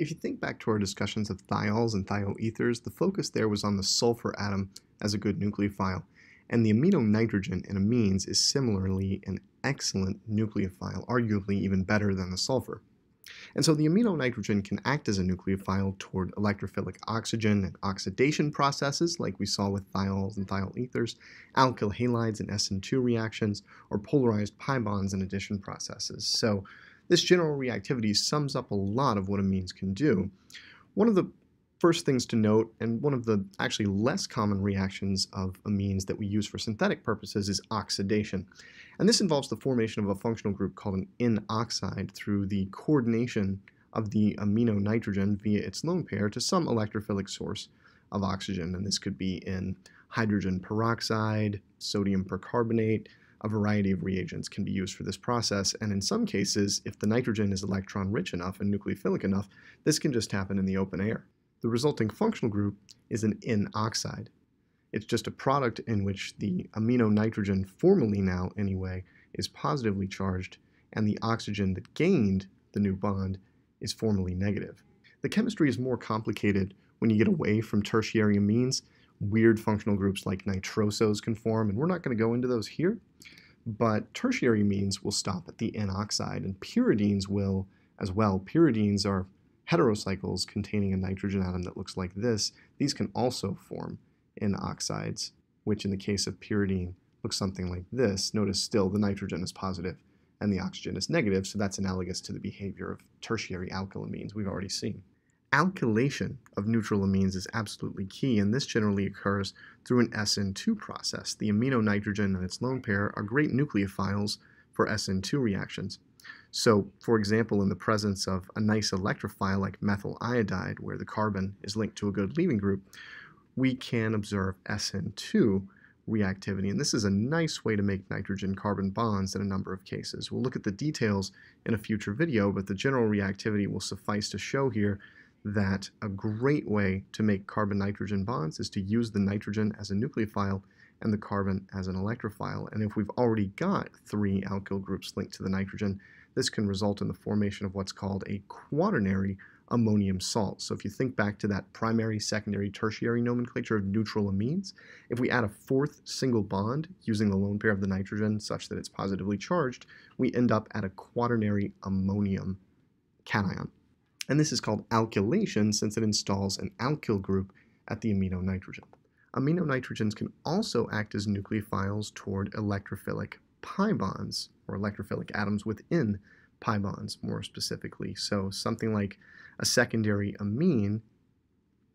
If you think back to our discussions of thiols and thioethers, the focus there was on the sulfur atom as a good nucleophile, and the amino nitrogen in amines is similarly an excellent nucleophile, arguably even better than the sulfur. And so the amino nitrogen can act as a nucleophile toward electrophilic oxygen and oxidation processes like we saw with thiols and thioethers, alkyl halides and SN2 reactions, or polarized pi bonds and addition processes. So this general reactivity sums up a lot of what amines can do. One of the first things to note, and one of the actually less common reactions of amines that we use for synthetic purposes is oxidation. And this involves the formation of a functional group called an N-oxide through the coordination of the amino nitrogen via its lone pair to some electrophilic source of oxygen. And this could be in hydrogen peroxide, sodium percarbonate, a variety of reagents can be used for this process, and in some cases, if the nitrogen is electron rich enough and nucleophilic enough, this can just happen in the open air. The resulting functional group is an N-oxide. It's just a product in which the amino nitrogen, formally now anyway, is positively charged, and the oxygen that gained the new bond is formally negative. The chemistry is more complicated when you get away from tertiary amines. Weird functional groups like nitrosos can form, and we're not going to go into those here. But tertiary amines will stop at the N-oxide, and pyridines will as well. Pyridines are heterocycles containing a nitrogen atom that looks like this, these can also form N-oxides, which in the case of pyridine looks something like this. Notice still the nitrogen is positive and the oxygen is negative, so that's analogous to the behavior of tertiary alkylamines we've already seen. Alkylation of neutral amines is absolutely key, and this generally occurs through an SN2 process. The amino nitrogen and its lone pair are great nucleophiles for SN2 reactions. So, for example, in the presence of a nice electrophile like methyl iodide, where the carbon is linked to a good leaving group, we can observe SN2 reactivity. And this is a nice way to make nitrogen-carbon bonds in a number of cases. We'll look at the details in a future video, but the general reactivity will suffice to show here that a great way to make carbon-nitrogen bonds is to use the nitrogen as a nucleophile and the carbon as an electrophile. And if we've already got three alkyl groups linked to the nitrogen, this can result in the formation of what's called a quaternary ammonium salt. So if you think back to that primary, secondary, tertiary nomenclature of neutral amines, if we add a fourth single bond using the lone pair of the nitrogen such that it's positively charged, we end up at a quaternary ammonium cation. And this is called alkylation since it installs an alkyl group at the amino nitrogen. Amino nitrogens can also act as nucleophiles toward electrophilic pi bonds, or electrophilic atoms within pi bonds more specifically. So something like a secondary amine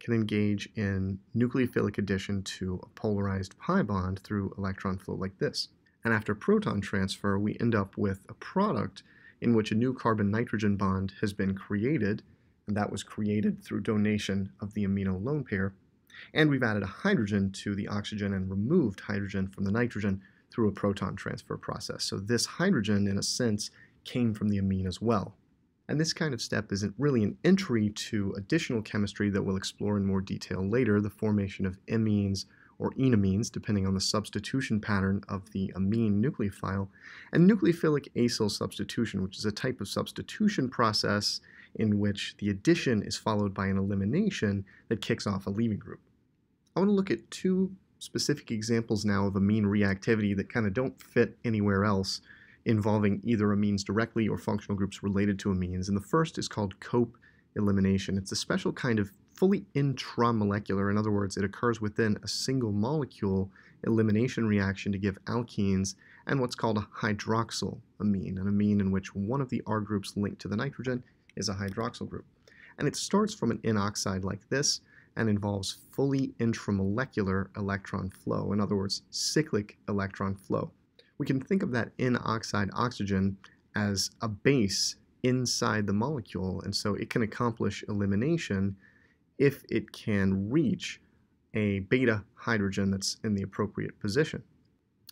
can engage in nucleophilic addition to a polarized pi bond through electron flow like this. And after proton transfer, we end up with a product in which a new carbon-nitrogen bond has been created, and that was created through donation of the amino lone pair. And we've added a hydrogen to the oxygen and removed hydrogen from the nitrogen through a proton transfer process. So this hydrogen, in a sense, came from the amine as well. And this kind of step isn't really an entry to additional chemistry that we'll explore in more detail later, the formation of imines or enamines, depending on the substitution pattern of the amine nucleophile, and nucleophilic acyl substitution, which is a type of substitution process in which the addition is followed by an elimination that kicks off a leaving group. I want to look at two specific examples now of amine reactivity that kind of don't fit anywhere else involving either amines directly or functional groups related to amines. And the first is called cope elimination. It's a special kind of fully intramolecular, in other words, it occurs within a single molecule elimination reaction to give alkenes and what's called a hydroxyl amine, an amine in which one of the R groups linked to the nitrogen is a hydroxyl group. And it starts from an N oxide like this and involves fully intramolecular electron flow, in other words, cyclic electron flow we can think of that N-oxide oxygen as a base inside the molecule, and so it can accomplish elimination if it can reach a beta hydrogen that's in the appropriate position.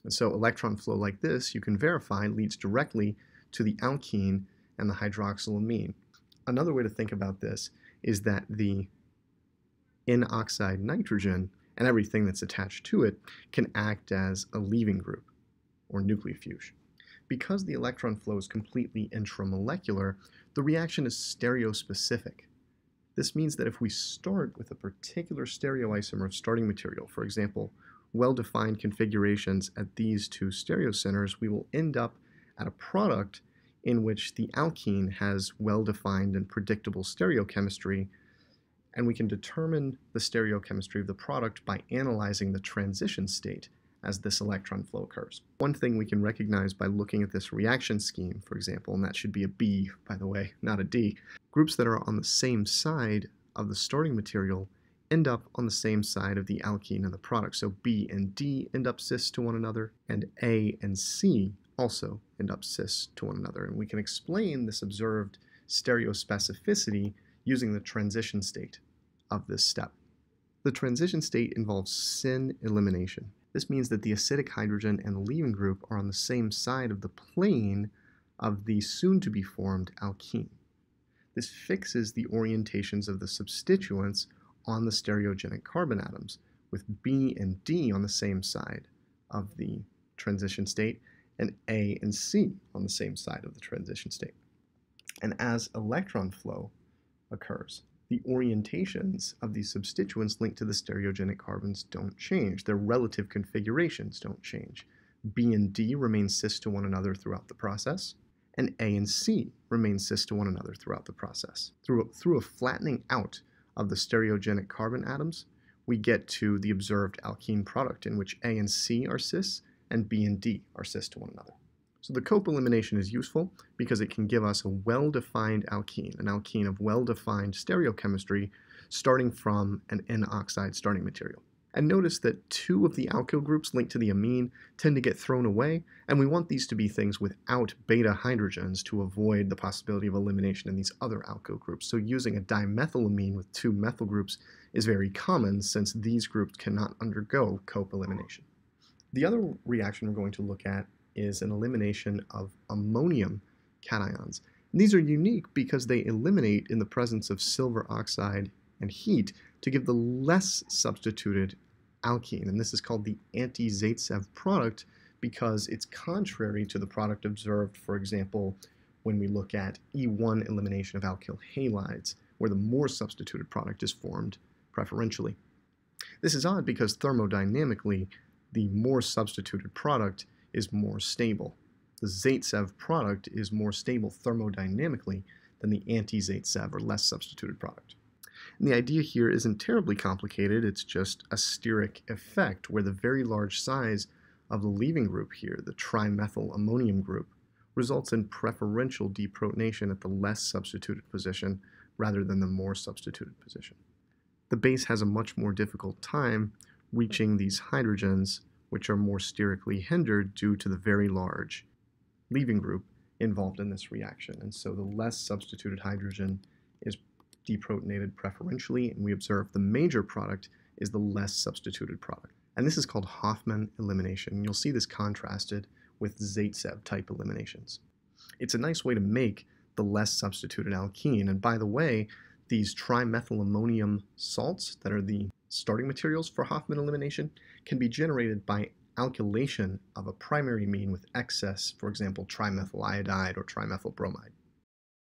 And so electron flow like this, you can verify, leads directly to the alkene and the hydroxylamine. Another way to think about this is that the N-oxide nitrogen and everything that's attached to it can act as a leaving group or nucleofuge. Because the electron flow is completely intramolecular, the reaction is stereospecific. This means that if we start with a particular stereoisomer of starting material, for example, well-defined configurations at these two stereocenters, we will end up at a product in which the alkene has well-defined and predictable stereochemistry, and we can determine the stereochemistry of the product by analyzing the transition state as this electron flow occurs. One thing we can recognize by looking at this reaction scheme, for example, and that should be a B, by the way, not a D, groups that are on the same side of the starting material end up on the same side of the alkene and the product. So B and D end up cis to one another, and A and C also end up cis to one another. And we can explain this observed stereospecificity using the transition state of this step. The transition state involves syn elimination. This means that the acidic hydrogen and the leaving group are on the same side of the plane of the soon-to-be formed alkene. This fixes the orientations of the substituents on the stereogenic carbon atoms, with B and D on the same side of the transition state, and A and C on the same side of the transition state. And as electron flow occurs, the orientations of these substituents linked to the stereogenic carbons don't change. Their relative configurations don't change. B and D remain cis to one another throughout the process, and A and C remain cis to one another throughout the process. Through, through a flattening out of the stereogenic carbon atoms, we get to the observed alkene product in which A and C are cis and B and D are cis to one another. So the cope elimination is useful because it can give us a well-defined alkene, an alkene of well-defined stereochemistry starting from an N-oxide starting material. And notice that two of the alkyl groups linked to the amine tend to get thrown away, and we want these to be things without beta hydrogens to avoid the possibility of elimination in these other alkyl groups. So using a dimethylamine with two methyl groups is very common since these groups cannot undergo cope elimination. The other reaction we're going to look at is an elimination of ammonium cations. And these are unique because they eliminate in the presence of silver oxide and heat to give the less substituted alkene. And this is called the anti-Zaitsev product because it's contrary to the product observed, for example, when we look at E1 elimination of alkyl halides, where the more substituted product is formed preferentially. This is odd because thermodynamically, the more substituted product is more stable. The Zaitsev product is more stable thermodynamically than the anti-Zaitsev or less substituted product. And the idea here isn't terribly complicated, it's just a steric effect where the very large size of the leaving group here, the trimethyl ammonium group, results in preferential deprotonation at the less substituted position rather than the more substituted position. The base has a much more difficult time reaching these hydrogens, which are more sterically hindered due to the very large leaving group involved in this reaction. And so the less substituted hydrogen is deprotonated preferentially, and we observe the major product is the less substituted product. And this is called Hofmann elimination. You'll see this contrasted with Zaitsev type eliminations. It's a nice way to make the less substituted alkene. And by the way, these trimethylammonium salts that are the starting materials for Hofmann elimination can be generated by alkylation of a primary amine with excess, for example, trimethyl iodide or trimethyl bromide.